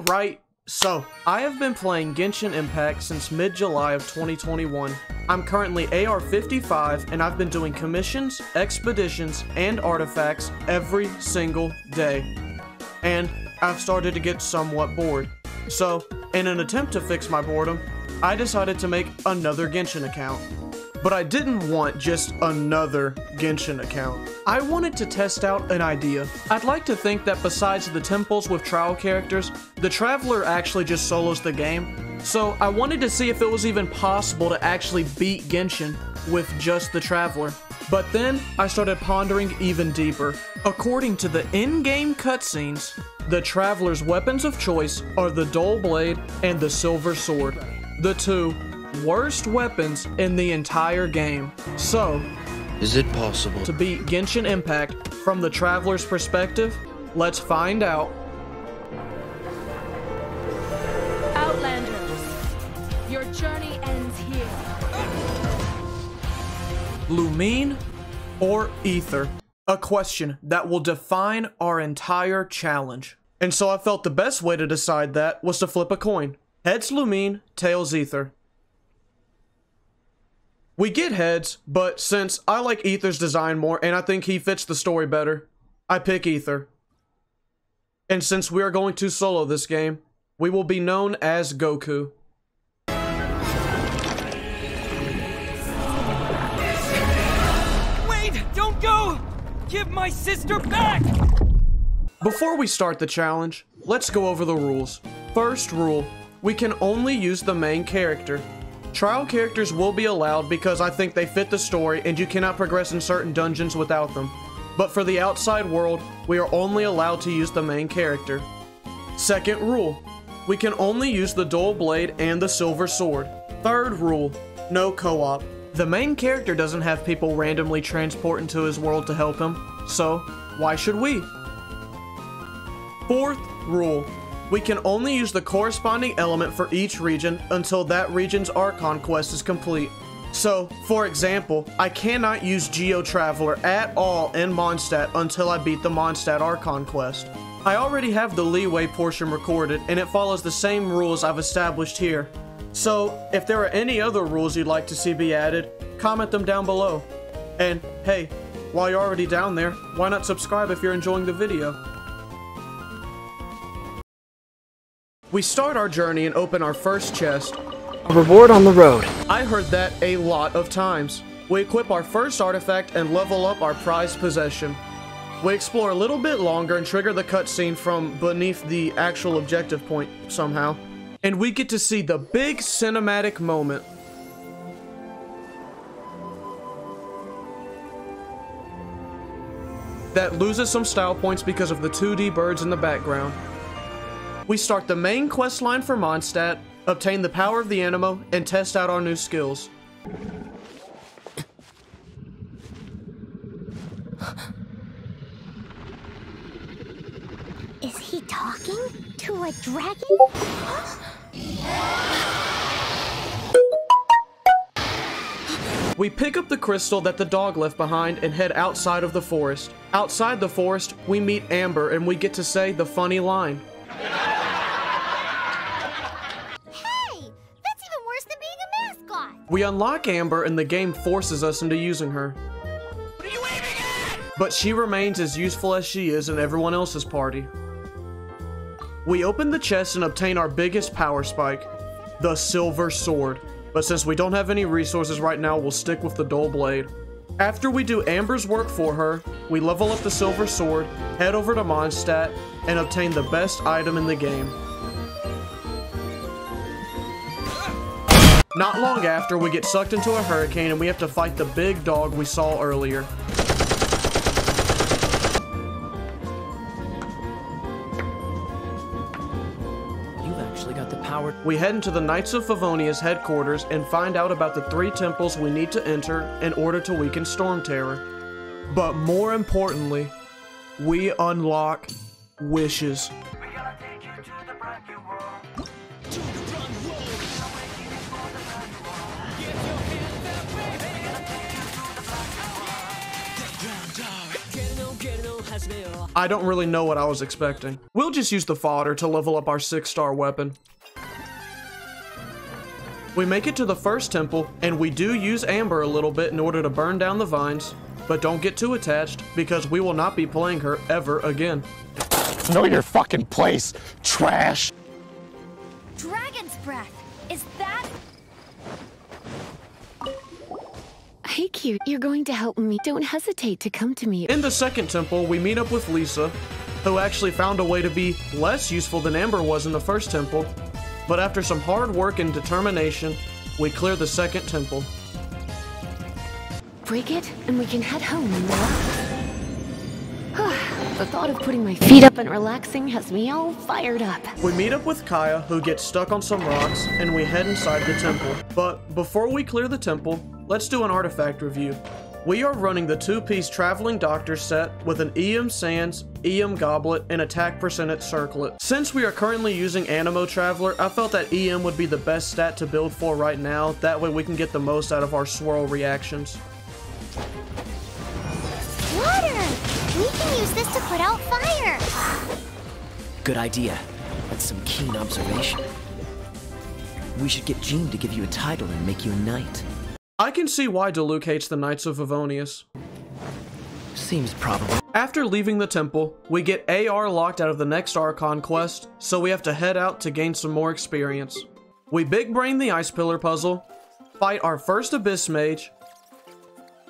Alright, so I have been playing Genshin Impact since mid-July of 2021. I'm currently AR55 and I've been doing commissions, expeditions, and artifacts every single day. And I've started to get somewhat bored. So, in an attempt to fix my boredom, I decided to make another Genshin account. But I didn't want just another Genshin account. I wanted to test out an idea. I'd like to think that besides the temples with trial characters, the Traveler actually just solos the game. So I wanted to see if it was even possible to actually beat Genshin with just the Traveler. But then I started pondering even deeper. According to the in-game cutscenes, the Traveler's weapons of choice are the Dull Blade and the Silver Sword. The two worst weapons in the entire game. So, Is it possible? to beat Genshin Impact from the Traveler's perspective, let's find out. Outlanders, your journey ends here. Lumine or Aether? A question that will define our entire challenge. And so I felt the best way to decide that was to flip a coin. Heads Lumine, tails Aether. We get heads, but since I like Aether's design more and I think he fits the story better, I pick Aether. And since we are going to solo this game, we will be known as Goku. Wait! Don't go! Give my sister back! Before we start the challenge, let's go over the rules. First rule, we can only use the main character. Trial characters will be allowed because I think they fit the story and you cannot progress in certain dungeons without them. But for the outside world, we are only allowed to use the main character. Second rule, we can only use the Dull Blade and the silver sword. Third rule, no co-op. The main character doesn't have people randomly transport into his world to help him, so why should we? Fourth rule. We can only use the corresponding element for each region until that region's Archon quest is complete. So, for example, I cannot use Geo Traveler at all in Mondstadt until I beat the Mondstadt Archon quest. I already have the Liyue portion recorded, and it follows the same rules I've established here. So, if there are any other rules you'd like to see be added, comment them down below. And hey, while you're already down there, why not subscribe if you're enjoying the video? We start our journey and open our first chest. A reward on the road. I heard that a lot of times. We equip our first artifact and level up our prized possession. We explore a little bit longer and trigger the cutscene from beneath the actual objective point somehow. And we get to see the big cinematic moment. That loses some style points because of the 2D birds in the background. We start the main quest line for Mondstadt, obtain the power of the Anemo, and test out our new skills. Is he talking to a dragon? We pick up the crystal that the dog left behind and head outside of the forest. Outside the forest, we meet Amber and we get to say the funny line. We unlock Amber and the game forces us into using her. What are you aiming at? But she remains as useful as she is in everyone else's party. We open the chest and obtain our biggest power spike, the Silver Sword. But since we don't have any resources right now, we'll stick with the Dull Blade. After we do Amber's work for her, we level up the Silver Sword, head over to Mondstadt, and obtain the best item in the game. Not long after, we get sucked into a hurricane and we have to fight the big dog we saw earlier. You've actually got the power. We head into the Knights of Favonius' headquarters and find out about the three temples we need to enter in order to weaken Storm Terror. But more importantly, we unlock wishes. I don't really know what I was expecting. We'll just use the fodder to level up our 6-star weapon. We make it to the first temple, and we do use amber a little bit in order to burn down the vines, but don't get too attached, because we will not be playing her ever again. Know your fucking place, trash! Dragon's breath. Cute. You're going to help me. Don't hesitate to come to me. In the second temple, we meet up with Lisa, who actually found a way to be less useful than Amber was in the first temple, but after some hard work and determination, we clear the second temple. Break it, and we can head home and relax. the thought of putting my feet up and relaxing has me all fired up. We meet up with Kaeya, who gets stuck on some rocks, and we head inside the temple. But before we clear the temple, let's do an artifact review. We are running the two-piece Traveling Doctor set with an EM Sands, EM Goblet, and Attack Percentage Circlet. Since we are currently using Anemo Traveler, I felt that EM would be the best stat to build for right now, that way we can get the most out of our swirl reactions. Water! We can use this to put out fire. Good idea. That's some keen observation. We should get Jean to give you a title and make you a knight. I can see why Diluc hates the Knights of Favonius. Seems probable. After leaving the temple, we get AR locked out of the next Archon quest, so we have to head out to gain some more experience. We big brain the Ice Pillar puzzle, fight our first Abyss Mage,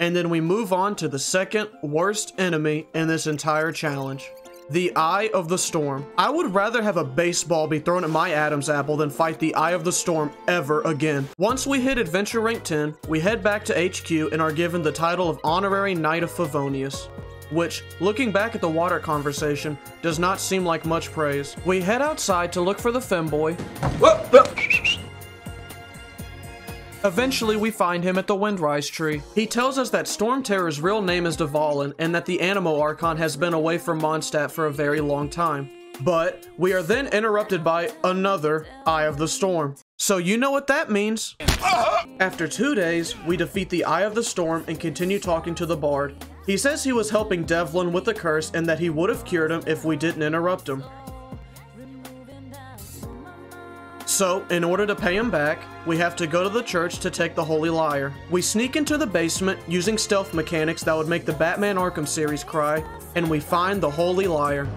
and then we move on to the second worst enemy in this entire challenge. The Eye of the Storm. I would rather have a baseball be thrown at my Adam's apple than fight the Eye of the Storm ever again. Once we hit Adventure Rank 10, we head back to HQ and are given the title of Honorary Knight of Favonius which, looking back at the water conversation, does not seem like much praise. We head outside to look for the femboy. Eventually, we find him at the Windrise tree. He tells us that Storm Terror's real name is Dvalin and that the Anemo Archon has been away from Mondstadt for a very long time. But we are then interrupted by another Eye of the Storm. So you know what that means. After two days, we defeat the Eye of the Storm and continue talking to the Bard. He says he was helping Dvalin with the curse and that he would have cured him if we didn't interrupt him. So, in order to pay him back, we have to go to the church to take the Holy Lyre. We sneak into the basement using stealth mechanics that would make the Batman Arkham series cry, and we find the Holy Lyre.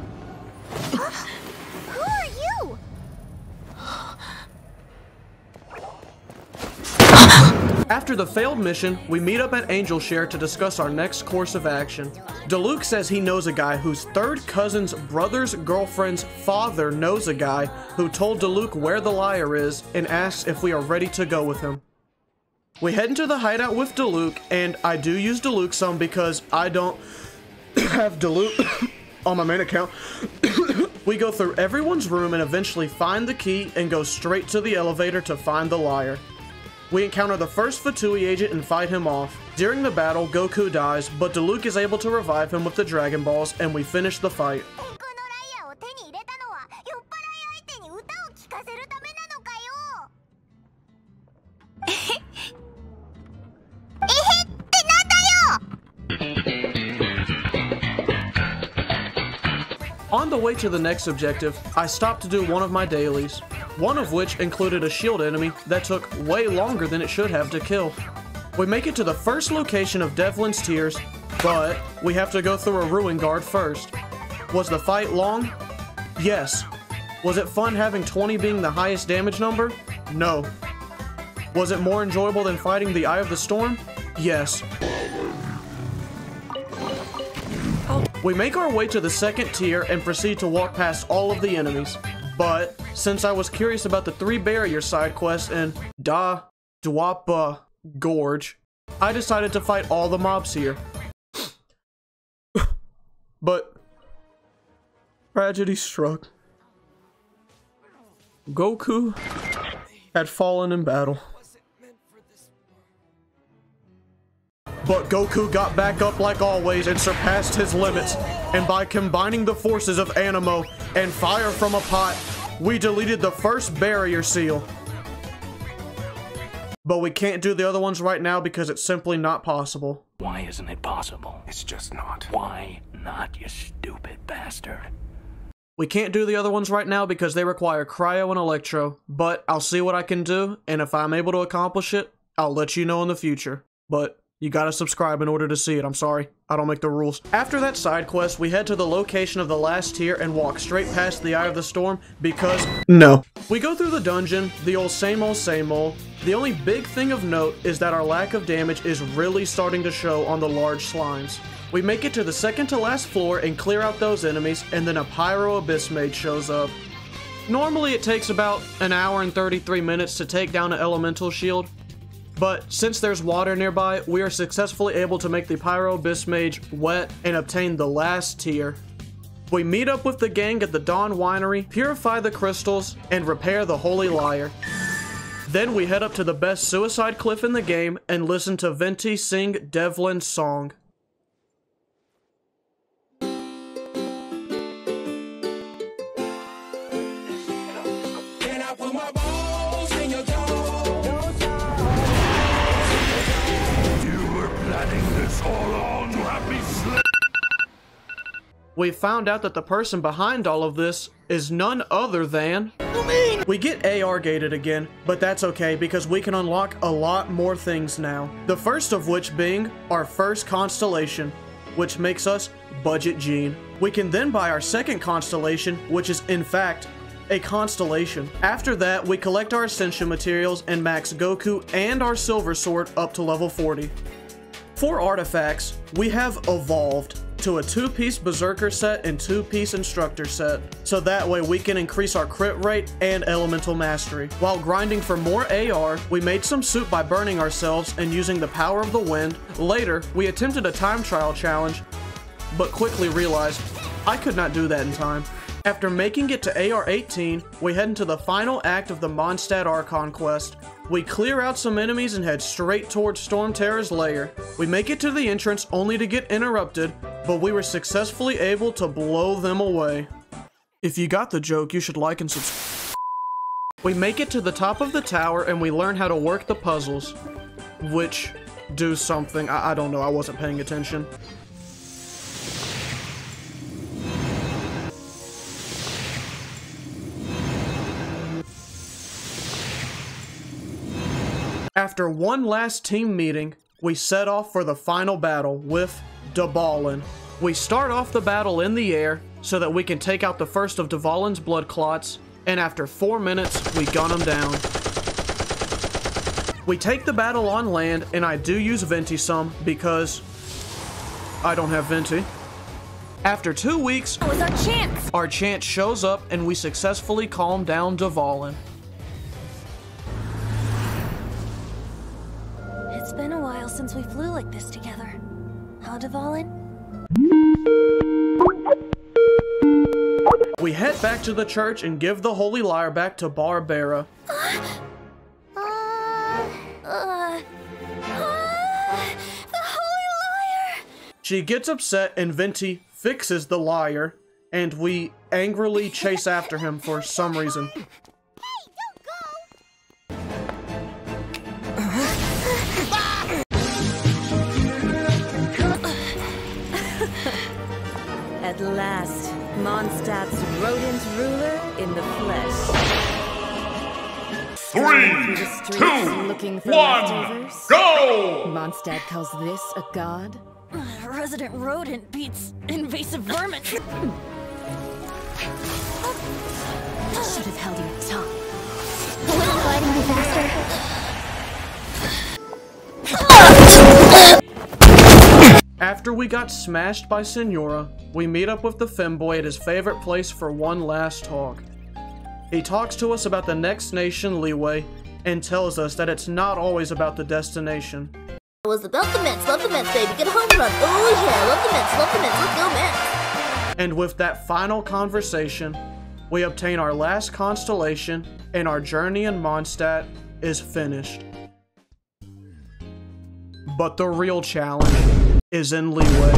After the failed mission, we meet up at Angel Share to discuss our next course of action. Diluc says he knows a guy whose third cousin's brother's girlfriend's father knows a guy who told Diluc where the lyre is and asks if we are ready to go with him. We head into the hideout with Diluc, and I do use Diluc some because I don't have Diluc on my main account. we go through everyone's room and eventually find the key and go straight to the elevator to find the lyre. We encounter the first Fatui agent and fight him off. During the battle, Goku dies, but Diluc is able to revive him with the Dragon Balls, and we finish the fight. On the way to the next objective, I stopped to do one of my dailies one of which included a shield enemy that took way longer than it should have to kill. We make it to the first location of Dvalin's Tears, but we have to go through a Ruin Guard first. Was the fight long? Yes. Was it fun having 20 being the highest damage number? No. Was it more enjoyable than fighting the Eye of the Storm? Yes. We make our way to the second tier and proceed to walk past all of the enemies. But, since I was curious about the three barrier side quest in Da Dwapa Gorge, I decided to fight all the mobs here. but, tragedy struck. Goku had fallen in battle. But Goku got back up like always and surpassed his limits. And by combining the forces of Anemo and fire from a pot, we deleted the first barrier seal. But we can't do the other ones right now because it's simply not possible. Why isn't it possible? It's just not. Why not, you stupid bastard? We can't do the other ones right now because they require cryo and electro, but I'll see what I can do, and if I'm able to accomplish it, I'll let you know in the future. But you gotta subscribe in order to see it, I'm sorry. I don't make the rules. After that side quest, we head to the location of the last tier and walk straight past the Eye of the Storm because no. We go through the dungeon, the old same old same old. The only big thing of note is that our lack of damage is really starting to show on the large slimes. We make it to the second to last floor and clear out those enemies, and then a Pyro Abyss Mage shows up. Normally it takes about an hour and 33 minutes to take down an elemental shield, but since there's water nearby, we are successfully able to make the Pyro Abyss Mage wet and obtain the last tier. We meet up with the gang at the Dawn Winery, purify the crystals, and repair the Holy Lyre. Then we head up to the best suicide cliff in the game and listen to Venti sing Dvalin's song. We found out that the person behind all of this is none other than. We get AR gated again, but that's okay because we can unlock a lot more things now. The first of which being our first constellation, which makes us Budget Jean. We can then buy our second constellation, which is in fact a constellation. After that, we collect our ascension materials and max Goku and our silver sword up to level 40. For artifacts, we have evolved to a two-piece Berserker set and two-piece Instructor set, so that way we can increase our crit rate and elemental mastery. While grinding for more AR, we made some soup by burning ourselves and using the power of the wind. Later, we attempted a time trial challenge, but quickly realized I could not do that in time. After making it to AR-18, we head into the final act of the Mondstadt Archon quest. We clear out some enemies and head straight towards Storm Terror's lair. We make it to the entrance only to get interrupted, but we were successfully able to blow them away. If you got the joke, you should like and subscribe. We make it to the top of the tower and we learn how to work the puzzles. Which do something. I, I don't know, I wasn't paying attention. After one last team meeting, we set off for the final battle with Dvalin. We start off the battle in the air so that we can take out the first of Dvalin's blood clots, and after 4 minutes, we gun him down. We take the battle on land, and I do use Venti some because I don't have Venti. After two weeks, our chance! our chance shows up and we successfully calm down Dvalin. Since we flew like this together. Huh, Dvalin? We head back to the church and give the Holy Lyre back to Barbara. Uh, uh, uh, the Holy Lyre! She gets upset and Venti fixes the lyre, and we angrily chase after him for some reason. At last, Mondstadt's rodent ruler in the flesh. Through the streets looking for leftovers? go! Mondstadt calls this a god? Resident rodent beats invasive vermin. Should have held your tongue. Fighting me faster. After we got smashed by Signora, we meet up with the femboy at his favorite place for one last talk. He talks to us about the next nation Liyue and tells us that it's not always about the destination. It was about the Mets. Love the Mets, baby. Get a home run. Oh, yeah. Love the Mets. Love the Mets. Let's go, Mets. And with that final conversation, we obtain our last constellation, and our journey in Mondstadt is finished. But the real challenge is in Liyue.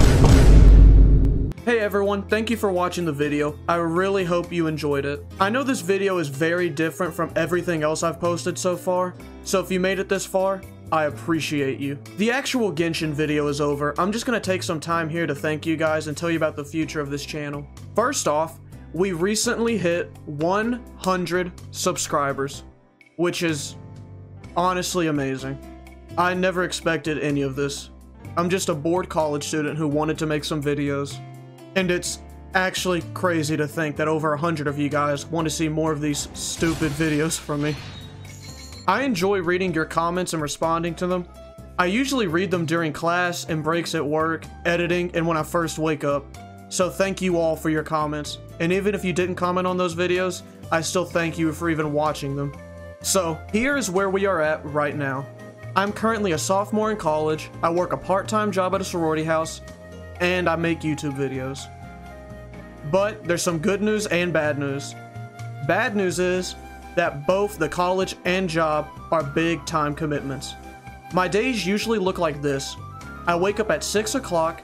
Hey everyone, thank you for watching the video. I really hope you enjoyed it. I know this video is very different from everything else I've posted so far, so if you made it this far, I appreciate you. The actual Genshin video is over. I'm just gonna take some time here to thank you guys and tell you about the future of this channel. First off, we recently hit 100 subscribers, which is honestly amazing. I never expected any of this. I'm just a bored college student who wanted to make some videos. And it's actually crazy to think that over a hundred of you guys want to see more of these stupid videos from me. I enjoy reading your comments and responding to them. I usually read them during class and breaks at work, editing, and when I first wake up. So thank you all for your comments. And even if you didn't comment on those videos, I still thank you for even watching them. So here is where we are at right now. I'm currently a sophomore in college, I work a part-time job at a sorority house, and I make YouTube videos. But there's some good news and bad news. Bad news is that both the college and job are big time commitments. My days usually look like this. I wake up at 6 o'clock,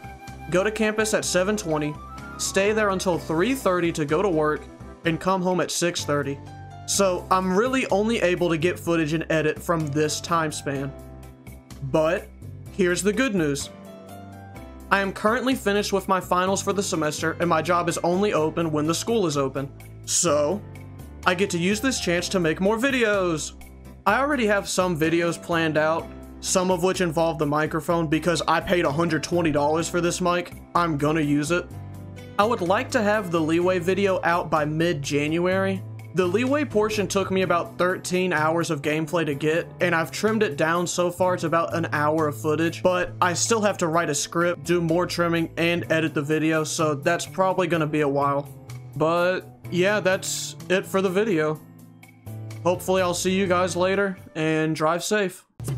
go to campus at 7.20, stay there until 3.30 to go to work, and come home at 6.30. So I'm really only able to get footage and edit from this time span. But here's the good news. I am currently finished with my finals for the semester and my job is only open when the school is open. So, I get to use this chance to make more videos. I already have some videos planned out, some of which involve the microphone because I paid $120 for this mic. I'm gonna use it. I would like to have the Liyue video out by mid-January, the Liyue portion took me about 13 hours of gameplay to get, and I've trimmed it down so far to about an hour of footage, but I still have to write a script, do more trimming, and edit the video, so that's probably gonna be a while. But yeah, that's it for the video. Hopefully I'll see you guys later, and drive safe. So